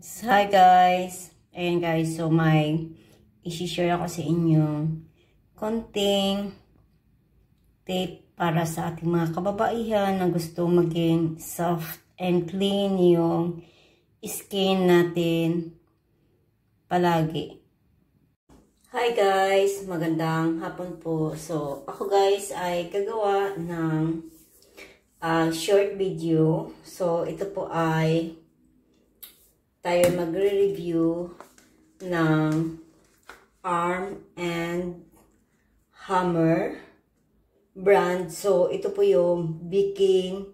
Hi guys! Ayan guys, so may isi-share ako sa inyo konting tape para sa ating mga kababaihan na gusto maging soft and clean yung skin natin palagi. Hi guys! Magandang hapon po. So, ako guys ay gagawa ng uh, short video. So, ito po ay tayo magre-review ng Arm and Hammer brand. So, ito po yung baking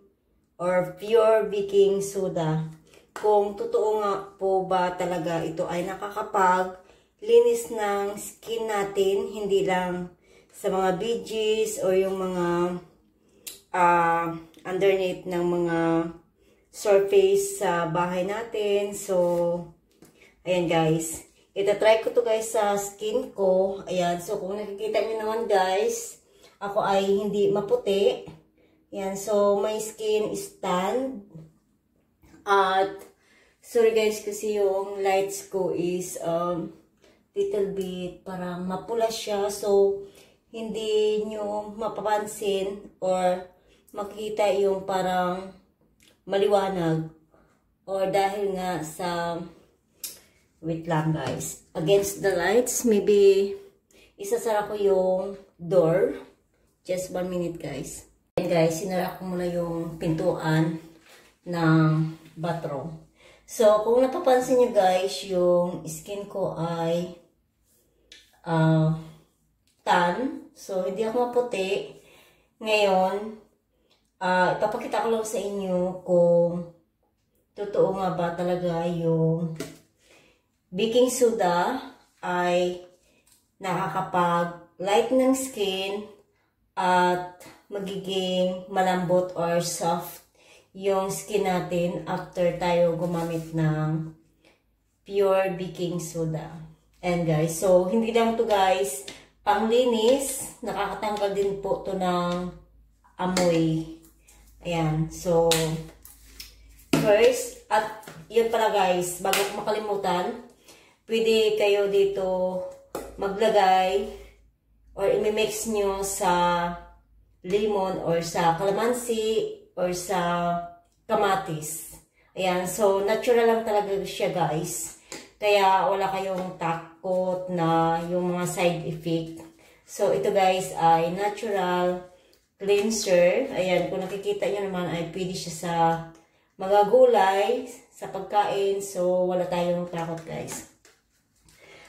or pure baking soda. Kung totoo nga po ba talaga ito ay nakakapag linis ng skin natin, hindi lang sa mga BGs or yung mga uh, underneath ng mga surface sa bahay natin. So, ayan guys. Ita-try ko to guys sa skin ko. Ayan. So, kung nakikita nyo naman guys, ako ay hindi maputi. Ayan. So, my skin is tan. At, sorry guys kasi yung lights ko is um, little bit parang mapula siya. So, hindi nyo mapapansin or makita yung parang maliwanag or dahil nga sa wait lang guys. Against the lights maybe isasara ko yung door. Just one minute guys. And guys sinara ko muna yung pintuan ng bathroom. So kung napapansin nyo guys yung skin ko ay uh, tan. So hindi ako maputi. Ngayon uh, ipapakita ko lang sa inyo kung totoo nga ba talaga yung baking soda ay nakakapag light ng skin at magiging malambot or soft yung skin natin after tayo gumamit ng pure baking soda. And guys, so hindi lang to guys, panglinis, nakakatanggal din po to ng amoy Ayan. So, first, at yun pala guys, bago ko makalimutan, pwede kayo dito maglagay or imimix nyo sa lemon or sa calamansi or sa kamatis. Ayan. So, natural lang talaga siya guys. Kaya wala kayong takot na yung mga side effect. So, ito guys ay natural cleanser. Ayan, kung nakikita nyo naman ay pwede siya sa mga gulay, sa pagkain. So, wala tayong takot guys.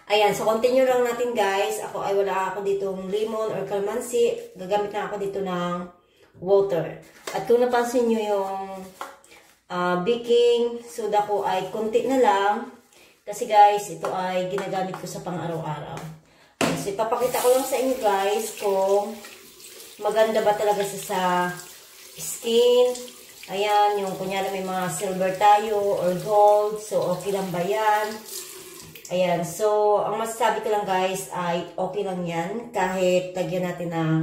Ayan, so continue lang natin guys. Ako ay wala ako ditong lemon or calamansi. Gagamit na ako dito ng water. At kung napansin nyo yung uh, baking soda ko ay konti na lang. Kasi guys, ito ay ginagamit ko sa pang-araw-araw. So, ipapakita ko lang sa inyo guys kung maganda ba talaga sa, sa skin. Ayan, yung kunyari may mga silver tayo or gold. So, okay lang ba yan? Ayan, so, ang masasabi ko lang guys ay okay lang yan. Kahit tagyan natin ng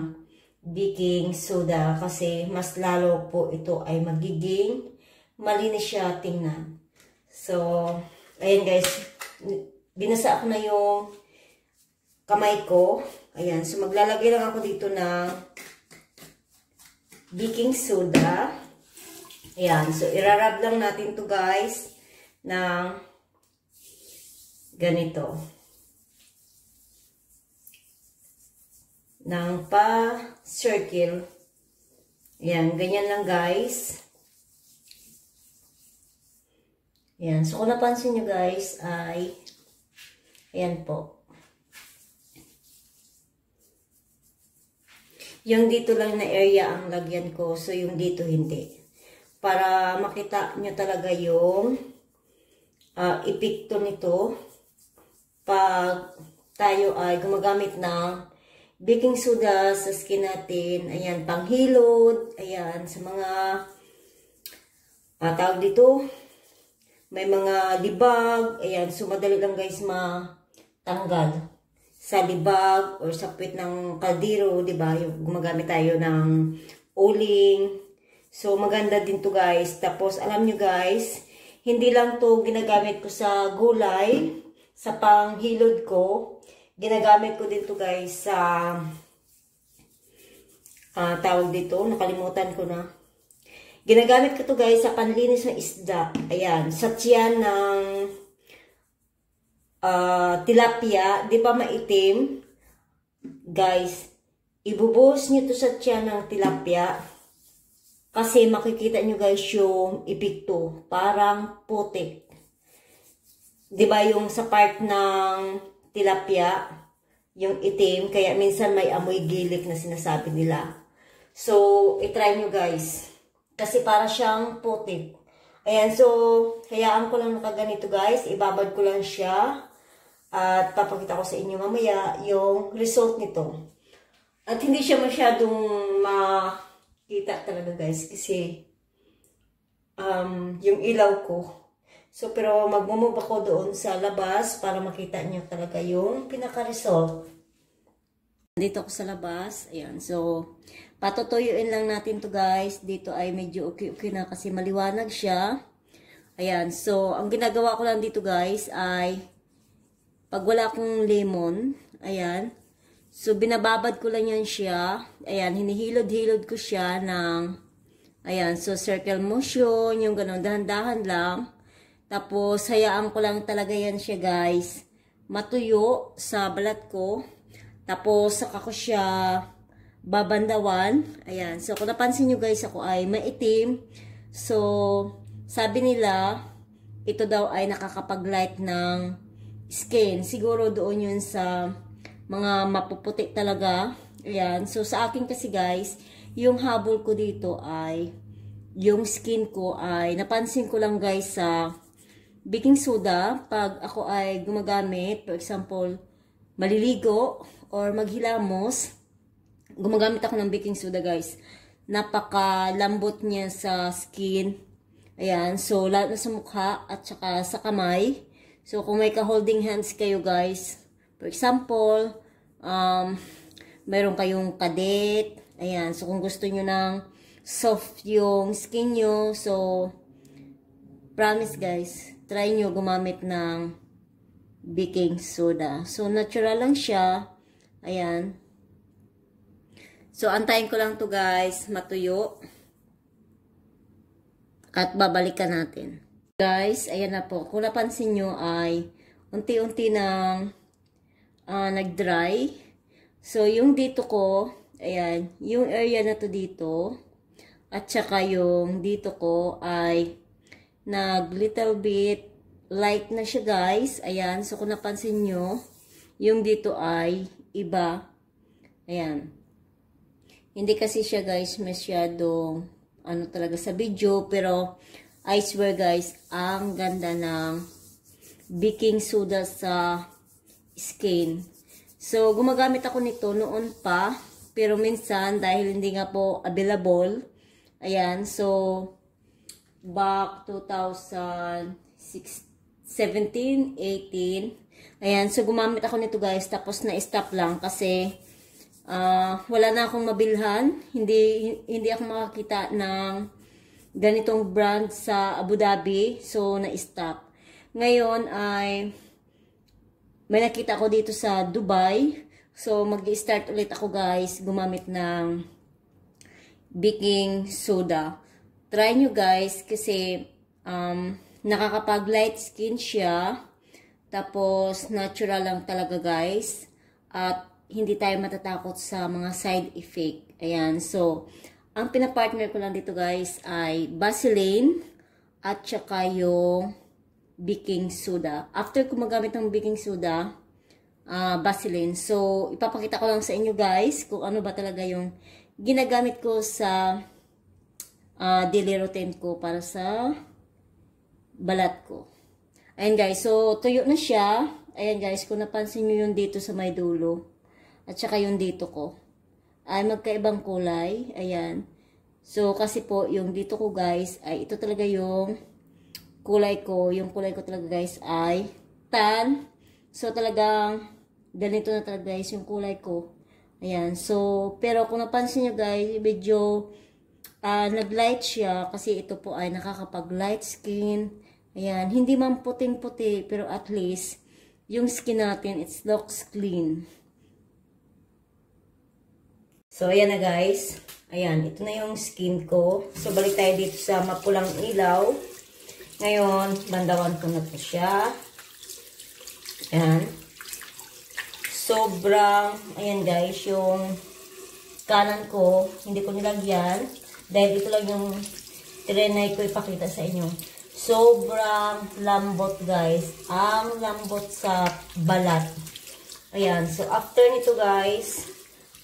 baking soda. Kasi mas lalo po ito ay magiging malinis siya tingnan. So, ayan guys. Binasa ako na yung kamay ko. Ayan, so maglalagay lang ako dito ng baking soda. Ayan, so irarab lang natin to guys ng ganito. Ng pa-circle. Ayan, ganyan lang guys. Ayan, so kung napansin nyo guys ay ayan po. Yung dito lang na area ang lagyan ko. So, yung dito hindi. Para makita nyo talaga yung uh, epekto nito pag tayo ay gumagamit ng baking soda sa skin natin. Ayan, panghilod. Ayan, sa mga uh, tawag dito. May mga libag. Ayan, so madali lang guys matanggal sa libag or sa puwit ng kaldero, di ba? Gumagamit tayo ng uling. So, maganda din to guys. Tapos, alam nyo guys, hindi lang to ginagamit ko sa gulay, sa panghilod ko. Ginagamit ko din to guys sa uh, tawag dito, nakalimutan ko na. Ginagamit ko to guys sa panlinis ng isda. Ayan, sa tiyan ng uh, tilapia, di pa maitim. Guys, ibubuhos nyo to sa tiyan ng tilapia. Kasi makikita nyo guys yung epekto. Parang putik. Di ba yung sa part ng tilapia, yung itim, kaya minsan may amoy gilik na sinasabi nila. So, itry nyo guys. Kasi para siyang putik. Ayan, so, hayaan ko lang nakaganito guys. Ibabad ko lang siya. At papakita ko sa inyo mamaya yung result nito. At hindi siya masyadong makita talaga guys kasi um, yung ilaw ko. So pero magmumove ako doon sa labas para makita niyo talaga yung pinaka-result. Dito ako sa labas. Ayan. So, patutuyuin lang natin to guys. Dito ay medyo okay-okay na kasi maliwanag siya. Ayan. So, ang ginagawa ko lang dito guys ay pag wala akong lemon, ayan, so binababad ko lang yan siya. Ayan, hinihilod-hilod ko siya ng, ayan, so circle motion, yung ganun, dahan-dahan lang. Tapos, hayaan ko lang talaga yan siya guys, matuyo sa balat ko. Tapos, saka ko siya babandawan. Ayan. So, kung napansin nyo guys, ako ay maitim. So, sabi nila, ito daw ay nakakapag-light ng skin. Siguro doon yun sa mga mapuputi talaga. Ayan. So, sa akin kasi guys, yung habol ko dito ay, yung skin ko ay, napansin ko lang guys sa baking soda, pag ako ay gumagamit, for example, maliligo or maghilamos, gumagamit ako ng baking soda guys. Napakalambot niya sa skin. Ayan, so lalo sa mukha at saka sa kamay. So, kung may ka-holding hands kayo guys, for example, um, meron kayong kadet, ayan, so kung gusto nyo ng soft yung skin nyo, so, promise guys, try nyo gumamit ng baking soda. So, natural lang siya, ayan. So, antayin ko lang to guys, matuyo. At babalikan natin. Guys, ayan na po. Kung napansin nyo ay unti-unti nang uh, nag-dry. So, yung dito ko, ayan, yung area na to dito, at saka yung dito ko ay nag little bit light na siya guys. Ayan, so kung napansin nyo, yung dito ay iba. Ayan. Hindi kasi siya guys masyadong ano talaga sa video, pero I swear guys, ang ganda ng baking soda sa skin. So, gumagamit ako nito noon pa. Pero minsan, dahil hindi nga po available, ayan, so, back 2017, 18, ayan, so gumamit ako nito guys, tapos na-stop lang kasi uh, wala na akong mabilhan, hindi, hindi ako makakita ng ganitong brand sa Abu Dhabi. So, na-stop. Ngayon ay may nakita ko dito sa Dubai. So, mag-start ulit ako guys gumamit ng baking soda. Try nyo guys kasi um, nakakapag light skin siya. Tapos, natural lang talaga guys. At hindi tayo matatakot sa mga side effect. Ayan. So, ang pinapartner ko lang dito guys ay Vaseline at saka yung baking soda. After ko magamit ng baking soda, uh, Vaseline. So, ipapakita ko lang sa inyo guys kung ano ba talaga yung ginagamit ko sa uh, daily routine ko para sa balat ko. Ayan guys, so tuyo na siya. Ayan guys, kung napansin nyo yung dito sa may dulo. At saka yung dito ko ay magkaibang kulay. Ayan. So, kasi po, yung dito ko guys, ay ito talaga yung kulay ko. Yung kulay ko talaga guys ay tan. So, talagang ganito na talaga guys yung kulay ko. Ayan. So, pero kung napansin nyo guys, medyo uh, nag-light siya kasi ito po ay nakakapag-light skin. Ayan, hindi man puting-puti, pero at least, yung skin natin, it looks clean. So, ayan na guys. Ayan, ito na yung skin ko. So, balik tayo dito sa mapulang ilaw. Ngayon, bandawan ko na po siya. Ayan. Sobrang, ayan guys, yung kanan ko, hindi ko nilagyan. Dahil ito lang yung trinay ko ipakita sa inyo. Sobrang lambot guys. Ang lambot sa balat. Ayan. So, after nito guys,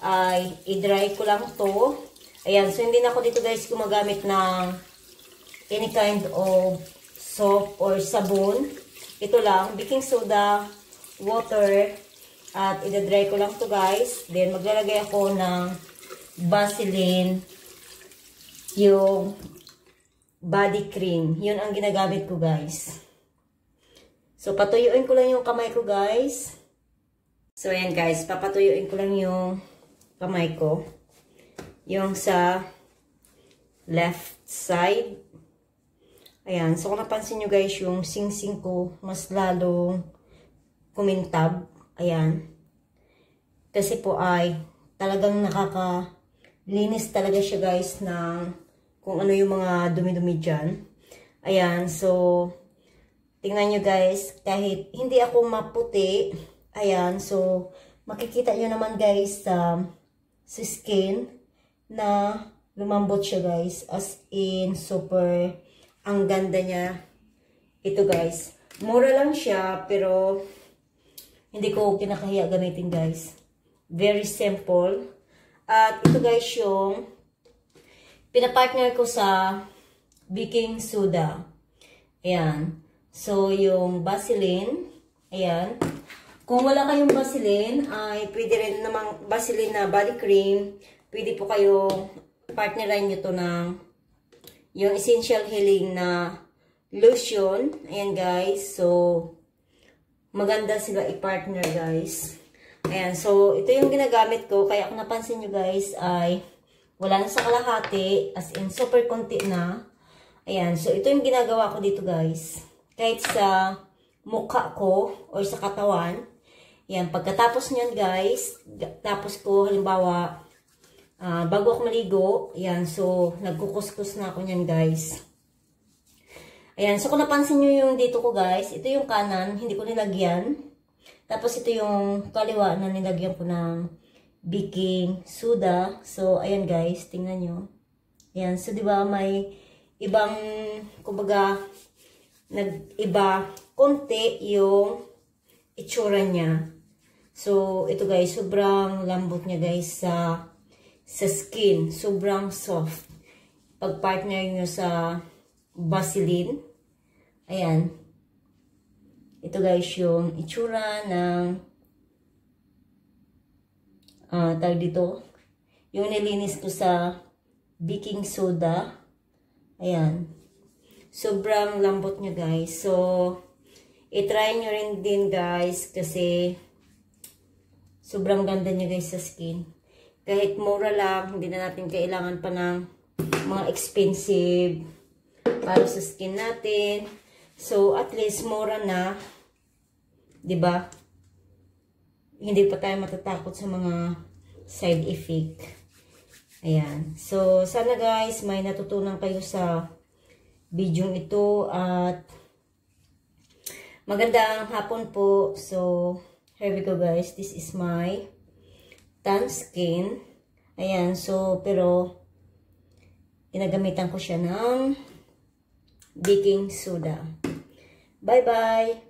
ay i-dry ko lang to. Ayan. So, hindi na ako dito guys gumagamit ng any kind of soap or sabon. Ito lang. Baking soda, water, at i-dry ko lang to guys. Then, maglalagay ako ng Vaseline, yung body cream. Yun ang ginagamit ko, guys. So, patuyuin ko lang yung kamay ko, guys. So, ayan, guys. Papatuyuin ko lang yung kamay ko. Yung sa left side. Ayan. So, kung napansin nyo, guys, yung sing-sing ko, mas lalong kumintab. Ayan. Kasi po ay talagang nakaka-linis talaga siya, guys, ng kung ano yung mga dumi-dumi dyan. Ayan, so, tingnan nyo guys, kahit hindi ako maputi, ayan, so, makikita nyo naman guys sa, sa skin na lumambot siya guys, as in, super, ang ganda niya. Ito guys, mura lang siya, pero, hindi ko kinakahiya gamitin guys. Very simple. At ito guys yung pinapartner ko sa baking soda. Ayan. So, yung Vaseline. Ayan. Kung wala kayong Vaseline, ay pwede rin namang Vaseline na body cream. Pwede po kayong partneran nyo to ng yung essential healing na lotion. Ayan guys. So, maganda sila i-partner guys. Ayan. So, ito yung ginagamit ko. Kaya kung napansin nyo guys ay wala na sa kalahati, as in super konti na. Ayan, so ito yung ginagawa ko dito guys. Kahit sa mukha ko or sa katawan. Ayan, pagkatapos nyan guys, tapos ko halimbawa, uh, bago ako maligo, ayan, so nagkukuskus na ako nyan guys. Ayan, so kung napansin nyo yung dito ko guys, ito yung kanan, hindi ko nilagyan. Tapos ito yung kaliwa na nilagyan ko ng baking soda. So, ayan guys, tingnan nyo. Ayan, so di ba may ibang, kumbaga, nag-iba konti yung itsura niya. So, ito guys, sobrang lambot niya guys sa sa skin. Sobrang soft. Pag partner nyo sa Vaseline. Ayan. Ito guys yung itsura ng uh, tawag dito, yung nilinis ko sa baking soda. Ayan. Sobrang lambot nyo guys. So, itry nyo rin din guys kasi sobrang ganda nyo guys sa skin. Kahit mura lang, hindi na natin kailangan pa ng mga expensive para sa skin natin. So, at least mura na. ba? hindi pa tayo matatakot sa mga side effect. Ayan. So, sana guys, may natutunan kayo sa video ito at magandang hapon po. So, here we go guys. This is my tan skin. Ayan. So, pero ginagamitan ko siya ng baking soda. Bye-bye!